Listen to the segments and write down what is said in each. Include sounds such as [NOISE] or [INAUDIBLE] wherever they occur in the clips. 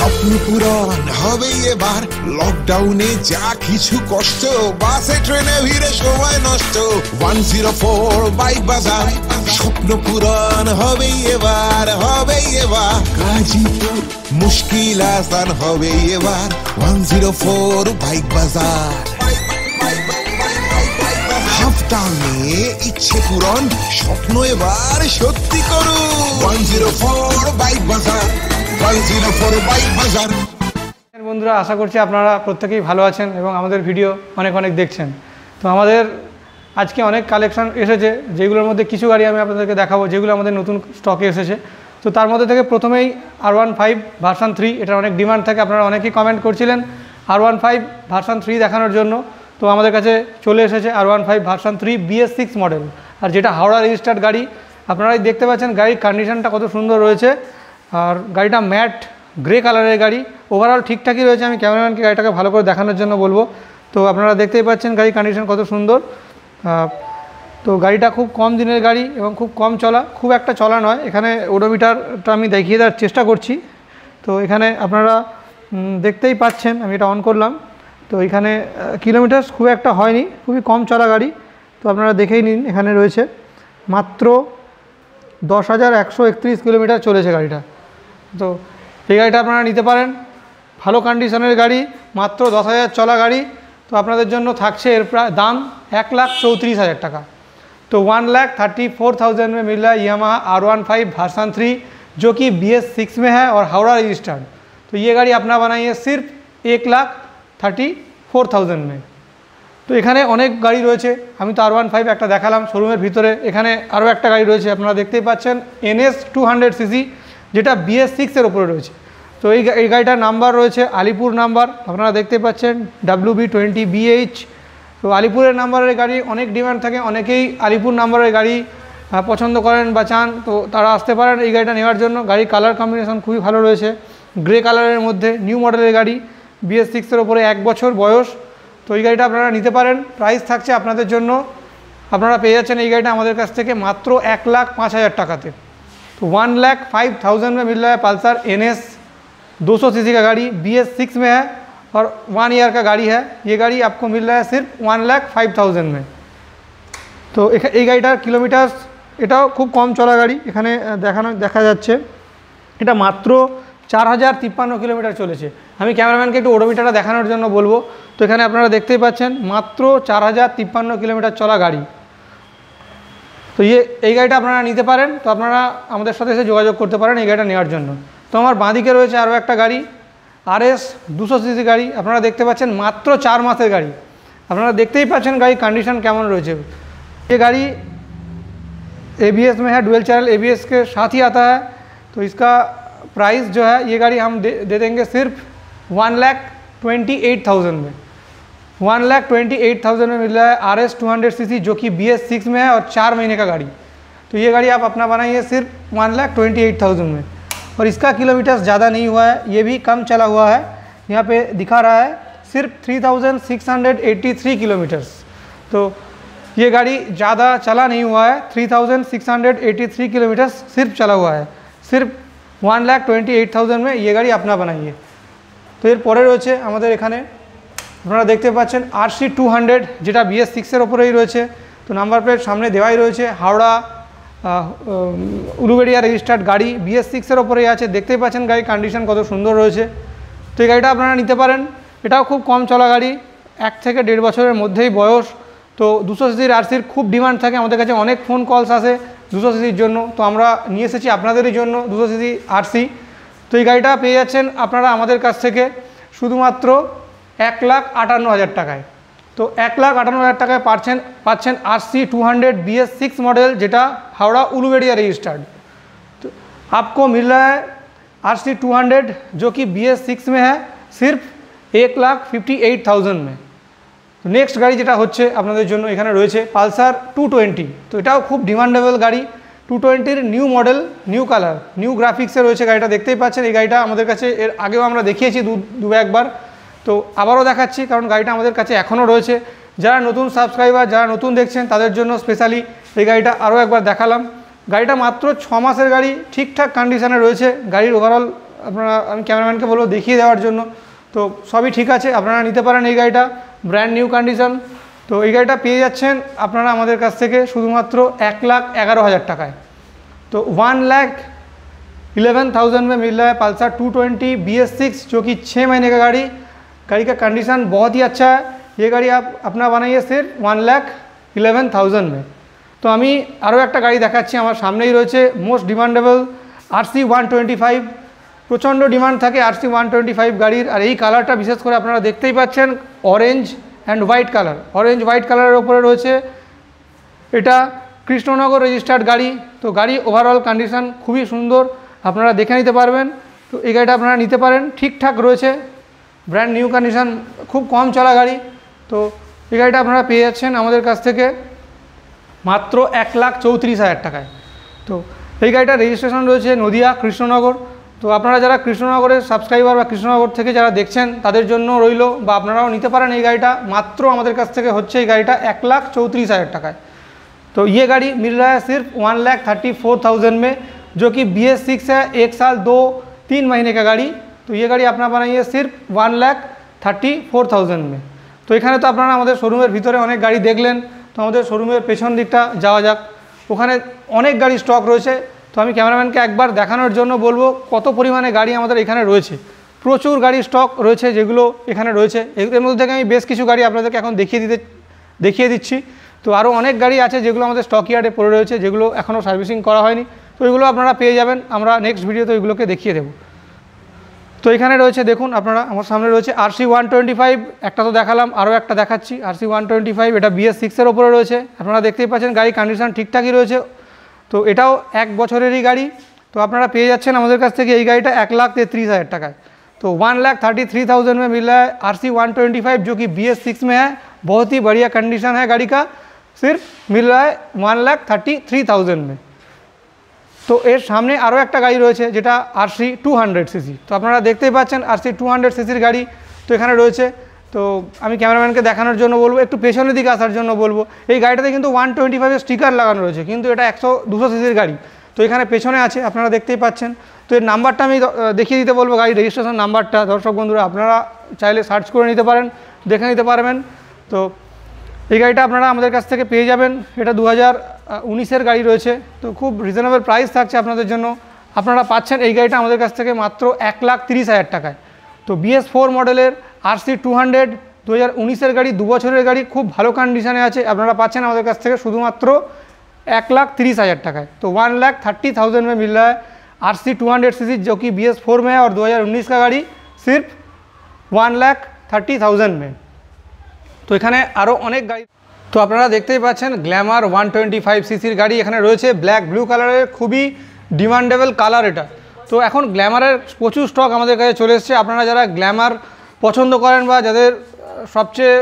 স্বপ্ন পূরণ হবে এবার। লকডাউনে যা কিছু কষ্ট, বাসে, ট্রেনে ভিড়ে সময় নষ্ট। ওয়ান জিরো ফোর বাইক বাজার স্বপ্ন পূরণ হবে এবার হবে এবার। গাজীপুর মুশকিল আসান হবে এবার। ওয়ান জিরো ফোর বাইক বাজার হাফটাউনে ইচ্ছে পূরণ, স্বপ্ন এবার সত্যি করুন। ওয়ান জিরো ফোর বাইক বাজার বন্ধুরা, আশা করছি আপনারা প্রত্যেকেই ভালো আছেন এবং আমাদের ভিডিও অনেক অনেক দেখছেন। তো আমাদের আজকে অনেক কালেকশন এসেছে, যেগুলোর মধ্যে কিছু গাড়ি আমি আপনাদেরকে দেখাবো, যেগুলো আমাদের নতুন স্টকে এসেছে। তো তার মধ্যে থেকে প্রথমেই R one five version three এটার অনেক ডিমান্ড থাকে, আপনারা অনেকেই কমেন্ট করছিলেন R one five version three দেখানোর জন্য। তো আমাদের কাছে চলে এসেছে R one five version three BS six model আর যেটা হাওড়া রেজিস্টার্ড গাড়ি, আপনারাই দেখতে পাচ্ছেন গাড়ির কন্ডিশনটা কত সুন্দর রয়েছে। আর গাড়িটা ম্যাট গ্রে কালারের গাড়ি। ওভারঅল ঠিকঠাকই রয়েছে, আমি ক্যামেরাম্যানকে গাড়িটাকে ভালো করে দেখানোর জন্য বলব। তো আপনারা দেখতেই পাচ্ছেন গাড়ির কন্ডিশন কত সুন্দর। তো গাড়িটা খুব কম দিনের গাড়ি এবং খুব কম চলা। খুব একটা চলা নয়। এখানে ওডোমিটারটা আমি দেখিয়ে দেওয়ার চেষ্টা করছি। তো এখানে আপনারা দেখতেই পাচ্ছেন, আমি এটা অন করলাম। তো এখানে কিলোমিটার খুব একটা হয়নি। খুবই কম চলা গাড়ি। তো আপনারা দেখেই নিন, এখানে রয়েছে। মাত্র দশ হাজার একশো একত্রিশ কিলোমিটার চলেছে গাড়িটা। তো এই গাড়িটা আপনারা নিতে পারেন ভালো কন্ডিশনের গাড়ি মাত্র দশ হাজার চলা গাড়ি তো আপনাদের জন্য থাকছে এর প্রায় দাম এক লাখ চৌত্রিশ হাজার টাকা तो one lakh thirty four thousand में मिल रहा है Yamaha R one five version three जो कि बी एस सिक्स में है और हावड़ा रजिस्टर्ड तो ये गाड़ी अपना बनाई है सिर्फ एक लाख থার্টি ফোর থাউজেন্ড মে তো এখানে অনেক গাড়ি রয়েছে আমি তো আর ওয়ান ফাইভ একটা দেখালাম শোরুমের ভিতরে এখানে আরও একটা গাড়ি রয়েছে আপনারা দেখতেই পাচ্ছেন এনএস টু হান্ড্রেড সিসি যেটা বিএস সিক্সের ওপরে রয়েছে। তো এই এই গাড়িটার নাম্বার রয়েছে, আলিপুর নাম্বার আপনারা দেখতে পাচ্ছেন ডাব্লিউ বি টোয়েন্টি বিএইচ তো আলিপুরের নাম্বারের গাড়ি অনেক ডিমান্ড থাকে, অনেকেই আলিপুর নাম্বারের গাড়ি পছন্দ করেন বা চান, তো তারা আসতে পারেন এই গাড়িটা নেওয়ার জন্য। গাড়ির কালার কম্বিনেশন খুবই ভালো রয়েছে গ্রে কালারের মধ্যে নিউ মডেলের গাড়ি বিএস সিক্সের ওপরে এক বছর বয়স। তো এই গাড়িটা আপনারা নিতে পারেন প্রাইস থাকছে আপনাদের জন্য। আপনারা পেয়ে যাচ্ছেন এই গাড়িটা আমাদের কাছ থেকে মাত্র এক লাখ পাঁচ হাজার টাকাতে। वन लाख फाइव थाउजेंड में मिल रहा है पल्सर एन एस दो सौ सी का गाड़ी बी एस सिक्स में है और वन ईयर का गाड़ी है ये गाड़ी आपको मिल रहा है सिर्फ वन लाख फाइव थाउजेंड में তো এখা- এই গাড়িটার কিলোমিটার এটাও খুব কম চলা গাড়ি এখানে আহ, দেখানো দেখা যাচ্ছে এটা মাত্র চার হাজার তিপ্পান্ন কিলোমিটার চলেছে আমি ক্যামেরাম্যানকে একটু ওডোমিটারটা দেখানোর জন্য বলবো তো এখানে আপনারা দেখতেই পাচ্ছেন মাত্র চার হাজার তিপ্পান্ন কিলোমিটার চলা গাড়ি তো ইয়ে এই গাড়িটা আপনারা নিতে পারেন তো আপনারা আমাদের সাথে এসে যোগাযোগ করতে পারেন এই গাড়িটা নেওয়ার জন্য তো আমার বাঁদিকে রয়েছে আরও একটা গাড়ি আর এস দুশো সিসি গাড়ি আপনারা দেখতে পাচ্ছেন মাত্র চার মাসের গাড়ি আপনারা দেখতেই পাচ্ছেন গাড়ির কন্ডিশন কেমন রয়েছে ये गाड़ी ए में है डुअल चैनल ए के साथ ही आता है तो इसका प्राइस जो है ये गाड़ी हम दे, दे देंगे सिर्फ one lakh twenty eight thousand में one lakh twenty eight thousand में मिल रहा है R S two hundred C C जो कि बी एस सिक्स में है और चार महीने का गाड़ी तो ये गाड़ी आप अपना बनाइए सिर्फ one lakh twenty eight thousand में और इसका किलोमीटर ज़्यादा नहीं हुआ है ये भी कम चला हुआ है यहाँ पे दिखा रहा है सिर्फ three thousand six hundred eighty three kilometres तो ये गाड़ी ज़्यादा चला नहीं हुआ है three thousand six hundred eighty three kilometres सिर्फ चला हुआ है सिर्फ one lakh twenty eight thousand মে ইয়ে গাড়ি আপনা বানাইয়ে তো এর পরে রয়েছে আমাদের এখানে আপনারা দেখতে পাচ্ছেন আর সি টু হান্ড্রেড যেটা বিএস সিক্সের ওপরেই রয়েছে। তো নাম্বার প্লেট সামনে দেওয়াই রয়েছে। হাওড়া উলুবেড়িয়া রেজিস্টার্ড গাড়ি বিএস সিক্সের ওপরেই আছে। দেখতেই পাচ্ছেন গাড়ির কন্ডিশন কত সুন্দর রয়েছে। তো এই গাড়িটা আপনারা নিতে পারেন। এটাও খুব কম চলা গাড়ি, এক থেকে দেড় বছরের মধ্যেই বয়স। তো দুশো সিসির আরসির খুব ডিমান্ড থাকে। আমাদের কাছে অনেক ফোন কলস আসে দুশো সিসির জন্য। তো আমরা নিয়ে এসেছি আপনাদেরই জন্য দুশো সিসি আরসি তো এই গাড়িটা পেয়ে যাচ্ছেন আপনারা আমাদের কাছ থেকে। শুধুমাত্র এক লাখ আটান্ন হাজার টাকায়। তো এক লাখ আটান্ন হাজার টাকায় পাচ্ছেন পাচ্ছেন RC two hundred BS six model, যেটা হাওড়া উলুবেড়িয়া রেজিস্টার্ড তো আপকো मिल रहा है आर টু হান্ড্রেড हंड्रेड जो বিএস সিক্স মে सिक्स में এক লাখ ফিফটি এইট থাউজেন্ড মে। তো নেক্সট গাড়ি যেটা হচ্ছে আপনাদের জন্য এখানে রয়েছে পালসার টু টোয়েন্টি। তো এটাও খুব ডিমান্ডেবল গাড়ি। টু টোয়েন্টির new model new colour new গ্রাফিক্সে রয়েছে গাড়িটা, দেখতেই পাচ্ছেন। এই গাড়িটা আমাদের কাছে এর আগেও আমরা দেখিয়েছি দু দু একবার। তো আবারও দেখাচ্ছি কারণ গাড়িটা আমাদের কাছে এখনও রয়েছে যারা নতুন সাবস্ক্রাইবার যারা নতুন দেখছেন তাদের জন্য স্পেশালি এই গাড়িটা আরও একবার দেখালাম গাড়িটা মাত্র ছ মাসের গাড়ি ঠিকঠাক কন্ডিশনে রয়েছে গাড়ির ওভারঅল আপনারা আমি ক্যামেরাম্যানকে বলবো দেখিয়ে দেওয়ার জন্য তো সবই ঠিক আছে আপনারা নিতে পারেন এই গাড়িটা ব্র্যান্ড নিউ কন্ডিশন তো এই গাড়িটা পেয়ে যাচ্ছেন আপনারা আমাদের কাছ থেকে শুধুমাত্র এক লাখ এগারো হাজার টাকায় तो वन लैख इलेवन थाउजेंड में मिल रहा है Pulsar two twenty B S six जो कि छः महीने का गाड़ी गाड़ी का कंडीशन बहुत ही अच्छा है ये गाड़ी आप अपना बनाइए सिर्फ ওয়ান ল্যাখ ইলেভেন থাউজেন্ড মে তো আমি আরও একটা গাড়ি দেখাচ্ছি আমার সামনেই রয়েছে most demandable R C one twenty five প্রচণ্ড ডিমান্ড থাকে R C one twenty five গাড়ির আর এই কালারটা বিশেষ করে আপনারা দেখতেই পাচ্ছেন orange and white colour orange white কালারের ওপরে রয়েছে এটা কৃষ্ণনগর রেজিস্টার্ড গাড়ি তো গাড়ি ওভারঅল কন্ডিশন খুবই সুন্দর আপনারা দেখে নিতে পারবেন তো এই গাড়িটা আপনারা নিতে পারেন ঠিকঠাক রয়েছে ব্র্যান্ড নিউ কন্ডিশন খুব কম চলা গাড়ি তো এই গাড়িটা আপনারা পেয়ে যাচ্ছেন আমাদের কাছ থেকে মাত্র এক লাখ চৌত্রিশ হাজার টাকায় তো এই গাড়িটার রেজিস্ট্রেশন রয়েছে নদিয়া কৃষ্ণনগর তো আপনারা যারা কৃষ্ণনগরের সাবস্ক্রাইবার বা কৃষ্ণনগর থেকে যারা দেখছেন তাদের জন্য রইল বা আপনারাও নিতে পারেন এই গাড়িটা মাত্র আমাদের কাছ থেকে হচ্ছে এই গাড়িটা এক লাখ চৌত্রিশ হাজার টাকায় तो ये गाड़ी मिल रहा है सिर्फ one lakh thirty four thousand में जो कि बी एस सिक्स है एक साल दो तीन महीने का गाड़ी तो ये गाड़ी अपना बनाइए सिर्फ one lakh thirty four thousand মে তো এখানে তো আপনারা আমাদের শোরুমের ভিতরে অনেক গাড়ি দেখলেন তো আমাদের শোরুমের পেছন দিকটা যাওয়া যাক ওখানে অনেক গাড়ি স্টক রয়েছে তো আমি ক্যামেরাম্যানকে একবার দেখানোর জন্য বলবো কত পরিমাণে গাড়ি আমাদের এখানে রয়েছে প্রচুর গাড়ি স্টক রয়েছে যেগুলো এখানে রয়েছে এর মধ্যে থেকে আমি বেশ কিছু গাড়ি আপনাদেরকে এখন দেখিয়ে দিতে দেখিয়ে দিচ্ছি তো আরও অনেক গাড়ি আছে যেগুলো আমাদের স্টক ইয়ার্ডে পড়ে রয়েছে যেগুলো এখনও সার্ভিসিং করা হয়নি তো ওইগুলো আপনারা পেয়ে যাবেন আমরা নেক্সট ভিডিওতে ওইগুলোকে দেখিয়ে দেবো তো এখানে রয়েছে দেখুন আপনারা আমার সামনে রয়েছে R C one twenty five একটা তো দেখালাম আরও একটা দেখাচ্ছি R C one twenty five এটা বিএস সিক্সের ওপরে রয়েছে আপনারা দেখতেই পাচ্ছেন গাড়ি কন্ডিশন ঠিকঠাকই রয়েছে তো এটাও এক বছরেরই গাড়ি তো আপনারা পেয়ে যাচ্ছেন আমাদের কাছ থেকে এই গাড়িটা এক লাখ तैतीस हज़ार টাকায় तो one lakh thirty three thousand में मिल रहा है R C one twenty five जो कि बी एस सिक्स में है बहुत ही बढ़िया कंडीशन है गाड़ी का सिर्फ मिल रहा है one lakh thirty three thousand में তো এর সামনে আরও একটা গাড়ি রয়েছে যেটা R C two hundred CC তো আপনারা দেখতেই পাচ্ছেন আর সি টু হান্ড্রেড সিসির গাড়ি তো এখানে রয়েছে। তো আমি ক্যামেরাম্যানকে দেখানোর জন্য বলব, একটু পেছনের দিকে আসার জন্য বলব। এই গাড়িটাতে কিন্তু ওয়ান টোয়েন্টি ফাইভের স্টিকার লাগানো রয়েছে, কিন্তু এটা একশো, দুশো সিসির গাড়ি। তো এখানে পেছনে আছে, আপনারা দেখতেই পাচ্ছেন। তো এর নাম্বারটা আমি দেখিয়ে দিতে বলব গাড়ি রেজিস্ট্রেশন নাম্বারটা। দর্শক বন্ধুরা, আপনারা চাইলে সার্চ করে নিতে পারেন, দেখে নিতে পারবেন। তো এই গাড়িটা আপনারা আমাদের কাছ থেকে পেয়ে যাবেন। এটা দু হাজার উনিশের গাড়ি রয়েছে তো খুব রিজনেবল প্রাইস থাকছে আপনাদের জন্য আপনারা পাচ্ছেন এই গাড়িটা আমাদের কাছ থেকে মাত্র এক লাখ তিরিশ হাজার টাকায় তো বিএস ফোর মডেলের আর সি টু হান্ড্রেড দু হাজার উনিশের গাড়ি দু বছরের গাড়ি খুব ভালো কন্ডিশনে আছে আপনারা পাচ্ছেন আমাদের কাছ থেকে শুধুমাত্র এক লাখ তিরিশ हज़ार টাকায় तो वन लाख थर्टी थाउजेंड में मिल रहा है R C two hundred C जो कि बी एस फोर में है और 2019 का गाड़ी सिर्फ ওয়ান লাখ থার্টি থাউজেন্ড মে তো এখানে আরও অনেক গাড়ি তো আপনারা দেখতেই পাচ্ছেন গ্ল্যামার ওয়ান টোয়েন্টি ফাইভ সিসির গাড়ি এখানে রয়েছে ব্ল্যাক ব্লু কালারের খুবই ডিমান্ডেবল কালার এটা। তো এখন গ্ল্যামারের প্রচুর স্টক আমাদের কাছে চলে এসছে। আপনারা যারা গ্ল্যামার পছন্দ করেন বা যাদের সবচেয়ে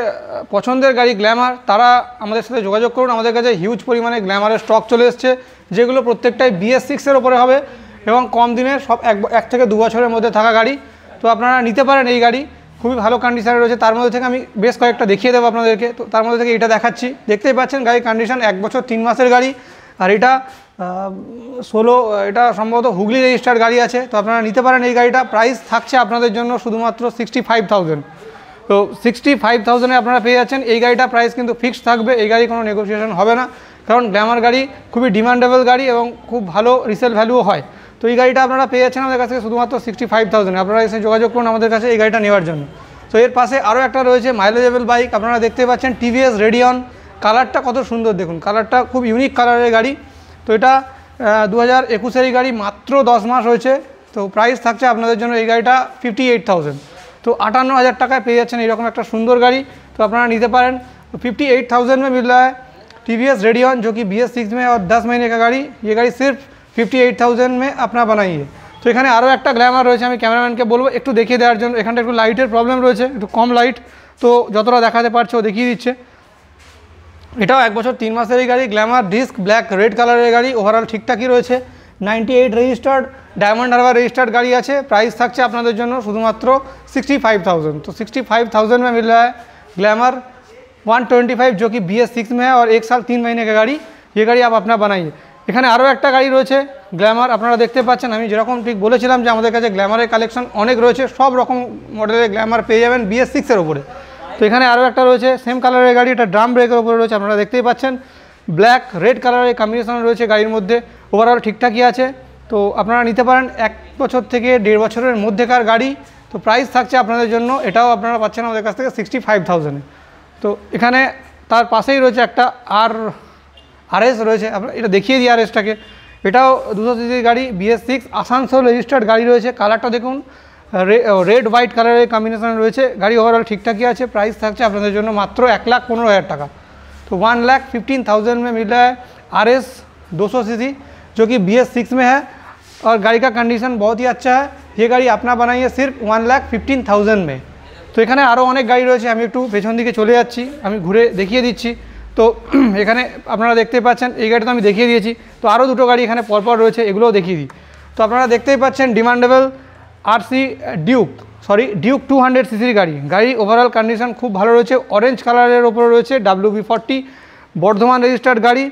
পছন্দের গাড়ি গ্ল্যামার তারা আমাদের সাথে যোগাযোগ করুন। আমাদের কাছে হিউজ পরিমাণে গ্ল্যামারের স্টক চলে এসছে, যেগুলো প্রত্যেকটাই বিএস সিক্সের ওপরে হবে এবং কম দিনে সব এক এক থেকে দু বছরের মধ্যে থাকা গাড়ি। তো আপনারা নিতে পারেন এই গাড়ি। খুবই ভালো কন্ডিশনে রয়েছে। তার মধ্যে থেকে আমি বেশ কয়েকটা দেখিয়ে দেবো আপনাদেরকে। তো তার মধ্যে থেকে এটা দেখাচ্ছি। দেখতেই পাচ্ছেন গাড়ির কন্ডিশন এক বছর, তিন মাসের গাড়ি। আর এটা ষোলো, এটা সম্ভবত হুগলি রেজিস্টার গাড়ি আছে। তো আপনারা নিতে পারেন এই গাড়িটা। প্রাইস থাকছে আপনাদের জন্য শুধুমাত্র সিক্সটি ফাইভ থাউজেন্ড তো সিক্সটি ফাইভ থাউজেন্ডে আপনারা পেয়ে যাচ্ছেন। এই গাড়িটা প্রাইস কিন্তু ফিক্সড থাকবে। এই গাড়ি কোনো নেগোসিয়েশন হবে না। কারণ গ্ল্যামার গাড়ি, খুবই ডিমান্ডেবল গাড়ি এবং খুব ভালো রিসেল ভ্যালুও হয়। তো এই গাড়িটা আপনারা পেয়ে যাচ্ছেন আমাদের কাছে শুধুমাত্র সিক্সটি ফাইভ থাউজেন্ড আপনারা এসে যোগাযোগ করুন আমাদের কাছে এই গাড়িটা নেওয়ার জন্য তো এর পাশে আরও একটা রয়েছে মাইলেজেবল বাইক আপনারা দেখতে পাচ্ছেন টিভিএস রেডিয়ন কালারটা কত সুন্দর দেখুন কালারটা খুব ইউনিক কালারের গাড়ি তো এটা দু হাজার একুশের এই গাড়ি মাত্র দশ মাস হয়েছে তো প্রাইস থাকছে আপনাদের জন্য এই গাড়িটা ফিফটি এইট থাউজেন্ড তো আটান্ন হাজার টাকায় পেয়ে যাচ্ছেন এরকম একটা সুন্দর গাড়ি তো আপনারা নিতে পারেন तो फिफ्टी एट थाउजेंड में मिल रहा है टी वी एस रेडियन जो कि बी एस सिक्स में और दस महीने का गाड़ी ये गाड़ी सिर्फ फिफ्टी এইট থাউজেন্ড में अपना बनाइए তো এখানে আরও একটা গ্ল্যামার রয়েছে আমি ক্যামেরাম্যানকে বলবো একটু দেখিয়ে দেওয়ার জন্য এখানটা একটু লাইটের প্রবলেম রয়েছে একটু কম লাইট তো যতটা দেখাতে পারছে ও দেখিয়ে দিচ্ছে এটাও এক বছর তিন মাসেরই গাড়ি গ্ল্যামার ডিস্ক ব্ল্যাক রেড কালারের গাড়ি ওভারঅল ঠিকঠাকই রয়েছে ninety eight registered Diamond Harbour registered গাড়ি আছে প্রাইস থাকছে আপনাদের জন্য শুধুমাত্র সিক্সটি फाइव थाउजेंड तो सिक्सटी फाइव थाउजेंड में मिल रहा है ग्लैमर वन ट्वेंटी फाइव जो कि बी एस सिक्स में है और एक साल तीन महीने का गाड़ी ये गाड़ी आप अपना बनाइए এখানে আরও একটা গাড়ি রয়েছে গ্ল্যামার আপনারা দেখতে পাচ্ছেন, আমি যেরকম ঠিক বলেছিলাম যে আমাদের কাছে গ্ল্যামারের কালেকশন অনেক রয়েছে, সব রকম মডেলের গ্ল্যামার পেয়ে যাবেন বিএস সিক্সের ওপরে তো এখানে আরও একটা রয়েছে সেম কালারের গাড়ি, এটা ড্রাম ব্রেকের ওপরে রয়েছে, আপনারা দেখতেই পাচ্ছেন। ব্ল্যাক রেড কালারের কম্বিনেশন রয়েছে গাড়ির মধ্যে ওভারঅল ঠিকঠাকই আছে। তো আপনারা নিতে পারেন, এক বছর থেকে দেড় বছরের মধ্যেকার গাড়ি, তো প্রাইস থাকছে আপনাদের জন্য, এটাও আপনারা পাচ্ছেন আমাদের কাছ থেকে সিক্সটি ফাইভ তো এখানে তার পাশেই রয়েছে একটা আর আরএস রয়েছে আপনার এটা দেখিয়ে দিই আরএসটাকে এটাও দুশো সিসির গাড়ি বিএস সিক্স আসানসোল রেজিস্টার্ড গাড়ি রয়েছে কালারটা দেখুন রেড হোয়াইট কালারের কম্বিনেশন রয়েছে গাড়ি ওভারঅল ঠিকঠাকই আছে প্রাইস থাকছে আপনাদের জন্য মাত্র এক লাখ পনেরো হাজার টাকা तो वन लाख फिफ्टीन थाउजेंड में मिल रहा है आर एस दो सौ सी सी जो कि बी एस सिक्स में है और गाड़ी का कंडीशन बहुत ही अच्छा है ये गाड़ी अपना बनाई है सिर्फ वन लाख फिफ्टीन थाउजेंड में তো এখানে আরও অনেক গাড়ি রয়েছে আমি একটু পেছন দিকে চলে যাচ্ছি আমি ঘুরে দেখিয়ে দিচ্ছি তো [CLEARS THROAT] এখানে আপনারা দেখতে পাচ্ছেন, এই গাড়ি তো আমি দেখিয়ে দিয়েছি। তো আরও দুটো গাড়ি এখানে পরপর রয়েছে, এগুলোও দেখিয়ে দিই। তো আপনারা দেখতেই পাচ্ছেন demandable R C Duke sorry Duke two hundred সিসির গাড়ি। গাড়ি ওভারঅল কন্ডিশন খুব ভালো রয়েছে অরেঞ্জ কালারের ওপরে রয়েছে W B forty Bardhaman registered গাড়ি।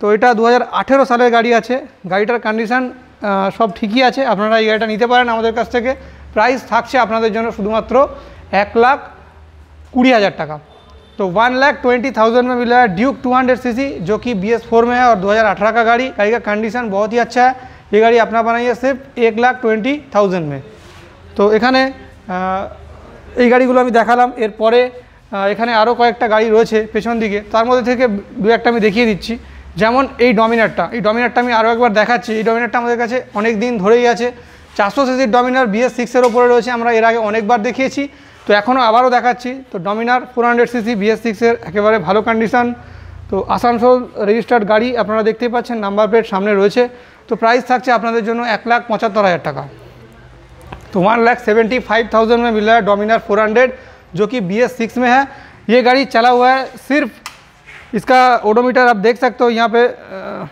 তো এটা দু হাজার আঠেরো সালের গাড়ি আছে। গাড়িটার কন্ডিশান সব ঠিকই আছে। আপনারা এই গাড়িটা নিতে পারেন আমাদের কাছ থেকে। প্রাইস থাকছে আপনাদের জন্য শুধুমাত্র এক লাখ কুড়ি হাজার টাকা। तो वन लाख ट्वेंटी थाउजेंड में मिला है Duke two hundred C C जो कि बी एस फोर में है और 2018 का गाड़ी गाड़ी का कंडीशन बहुत ही अच्छा है ये गाड़ी अपना बनाई है सिर्फ एक लाख টোয়েন্টি থাউজেন্ড में তো এখানে আহ, এই গাড়িগুলো আমি দেখালাম এরপরে আহ, এখানে আরও কয়েকটা গাড়ি রয়েছে পেছন দিকে তার মধ্যে থেকে দু একটা আমি দেখিয়ে দিচ্ছি যেমন এই ডমিনারটা এই ডমিনারটা আমি আরও একবার দেখাচ্ছি এই ডমিনারটা আমাদের কাছে অনেক দিন ধরেই আছে চারশো সিসির ডমিনার বিএস সিক্সের ওপরে রয়েছে আমরা এর আগে অনেকবার দেখিয়েছি তো এখনও আবারও দেখাচ্ছি তো Dominar four hundred CC BS সিক্সের একেবারে ভালো কন্ডিশন তো আসানসোল রেজিস্টার্ড গাড়ি আপনারা দেখতেই পাচ্ছেন নাম্বার প্লেট সামনে রয়েছে তো প্রাইস থাকছে আপনাদের জন্য এক লাখ পঁচাত্তর হাজার টাকা तो one lakh seventy five thousand में मिला है डोमिनार फोर हंड्रेड जो कि बी एस सिक्स में है ये गाड़ी चला हुआ है सिर्फ इसका ओडोमीटर आप देख सकते हो यहाँ पे अ,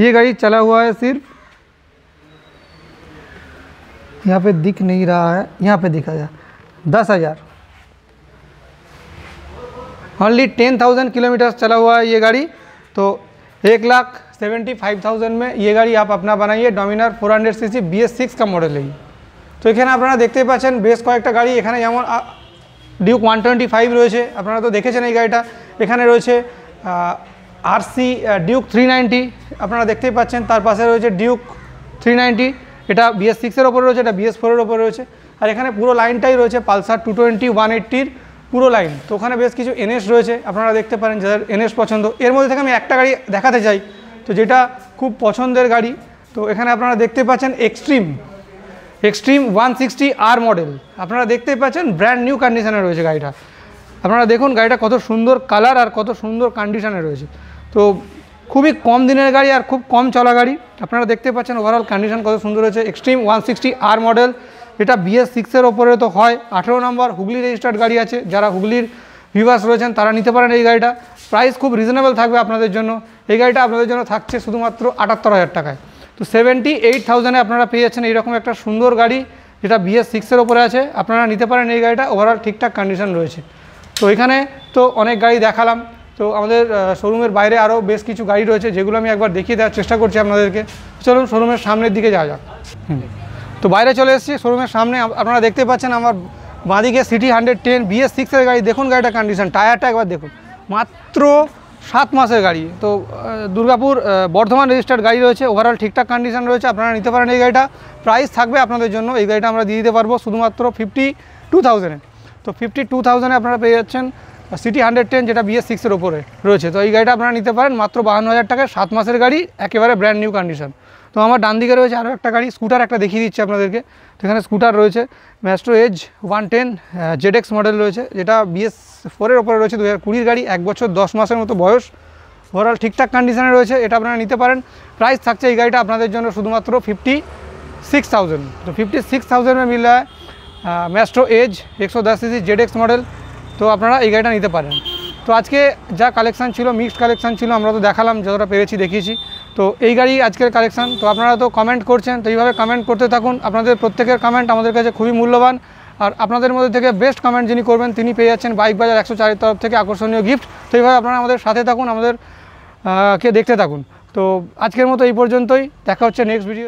ये गाड़ी चला हुआ है सिर्फ यहाँ पे दिख नहीं रहा है यहाँ पे दिखा जा दस हज़ार ओनली टेन थाउजेंड किलोमीटर चला हुआ है ये गाड़ी तो एक लाख सेवेंटी फाइव थाउजेंड में ये गाड़ी आप अपना बनाइए Dominar four hundred C C B S six का मॉडल है ये। তো এখানে আপনারা দেখতেই পাচ্ছেন বেশ কয়েকটা গাড়ি এখানে যেমন ডিউক ওয়ান টোয়েন্টি ফাইভ রয়েছে আপনারা তো দেখেছেন এই গাড়িটা এখানে রয়েছে আরসি ডিউক থ্রি নাইনটি আপনারা দেখতেই পাচ্ছেন তার পাশে রয়েছে ডিউক থ্রি নাইনটি এটা বিএস সিক্সের ওপরে রয়েছে এটা বিএস ফোরের ওপরে রয়েছে আর এখানে পুরো লাইনটাই রয়েছে পালসার টু টোয়েন্টি ওয়ান এইট্টির পুরো লাইন। তো ওখানে বেশ কিছু এনএস রয়েছে, আপনারা দেখতে পারেন যাদের এনএস পছন্দ। এর মধ্যে থেকে আমি একটা গাড়ি দেখাতে চাই, তো যেটা খুব পছন্দের গাড়ি। তো এখানে আপনারা দেখতে পাচ্ছেন Xtreme Xtreme one sixty R model আপনারা দেখতেই পাচ্ছেন ব্র্যান্ড নিউ কন্ডিশনে রয়েছে গাড়িটা। আপনারা দেখুন গাড়িটা কত সুন্দর কালার আর কত সুন্দর কন্ডিশনে রয়েছে। তো খুবই কম দিনের গাড়ি আর খুব কম চলা গাড়ি। আপনারা দেখতে পাচ্ছেন ওভারঅল কন্ডিশন কত সুন্দর রয়েছে। Xtreme one sixty R model এটা বিএস সিক্সের ওপরে তো হয়। আঠেরো নম্বর হুগলি রেজিস্টার্ড গাড়ি আছে। যারা হুগলির ভিভার্স রয়েছেন, তারা নিতে পারেন এই গাড়িটা। প্রাইস খুব রিজনেবল থাকবে আপনাদের জন্য। এই গাড়িটা আপনাদের জন্য থাকছে শুধুমাত্র আটাত্তর হাজার টাকায়। তো সেভেন্টি এইট থাউজেন্ডে আপনারা পেয়ে যাচ্ছেন এইরকম একটা সুন্দর গাড়ি, যেটা বিএস সিক্সের ওপরে আছে। আপনারা নিতে পারেন এই গাড়িটা। ওভারঅল ঠিকঠাক কন্ডিশন রয়েছে। তো এখানে তো অনেক গাড়ি দেখালাম। তো আমাদের শোরুমের বাইরে আরও বেশ কিছু গাড়ি রয়েছে, যেগুলো আমি একবার দেখিয়ে দেওয়ার চেষ্টা করছি আপনাদেরকে। চলুন শোরুমের সামনের দিকে যাওয়া যাক। তো বাইরে চলে এসেছি, শোরুমের সামনে। আপনারা দেখতে পাচ্ছেন আমার বাঁদিকে সিটি হান্ড্রেড টেন বিএস সিক্সের গাড়ি। দেখুন গাড়িটা কন্ডিশন টায়ারটা একবার দেখুন। মাত্র সাত মাসের গাড়ি। তো দুর্গাপুর বর্ধমান রেজিস্টার্ড গাড়ি রয়েছে ওভারঅল ঠিকঠাক কন্ডিশন রয়েছে, আপনারা নিতে পারেন এই গাড়িটা। প্রাইস থাকবে আপনাদের জন্য, এই গাড়িটা আমরা দিয়ে দিতে পারব শুধুমাত্র ফিফটি টু তো ফিফটি টু আপনারা পেয়ে যাচ্ছেন। সিটি হান্ড্রেড টেন যেটা বিএস সিক্সের ওপরে রয়েছে। তো এই গাড়িটা আপনারা নিতে পারেন মাত্র বাহান্ন হাজার টাকায়, সাত মাসের গাড়ি, একেবারে ব্র্যান্ড নিউ কন্ডিশন তো আমার ডান দিকে রয়েছে আরও একটা গাড়ি স্কুটার একটা দেখিয়ে দিচ্ছি আপনাদেরকে। তো এখানে স্কুটার রয়েছে Maestro Edge one ten ZX model রয়েছে, যেটা বিএস ফোরের ওপরে রয়েছে দু হাজার কুড়ির গাড়ি, এক বছর, দশ মাসের মতো বয়স। ওভারঅল ঠিকঠাক কন্ডিশনে রয়েছে, এটা আপনারা নিতে পারেন। প্রাইস থাকছে এই গাড়িটা আপনাদের জন্য শুধুমাত্র ফিফটি সিক্স থাউজেন্ড তো ফিফটি সিক্স থাউজেন্ডে মিল ম্যাস্ট্রো এজ একশো দশ সিসি জেড এক্স মডেল তো আপনারা এই গাড়িটা নিতে পারেন। তো আজকে যা কালেকশান ছিল মিক্সড কালেকশান ছিল, আমরা তো দেখালাম, যতটা পেরেছি দেখিয়েছি। তো এই গাড়ি আজকের কালেকশান তো আপনারা তো কমেন্ট করছেন, তো এইভাবে কমেন্ট করতে থাকুন। আপনাদের প্রত্যেকের কমেন্ট আমাদের কাছে খুবই মূল্যবান। আর আপনাদের মধ্যে থেকে বেস্ট কমেন্ট যিনি করবেন, তিনি পেয়ে যাচ্ছেন বাইক বাজার একশো চারের তরফ থেকে আকর্ষণীয় গিফট তো এইভাবে আপনারা আমাদের সাথে থাকুন, আমাদের কে দেখতে থাকুন। তো আজকের মতো এই পর্যন্তই। দেখা হচ্ছে নেক্সট ভিডিও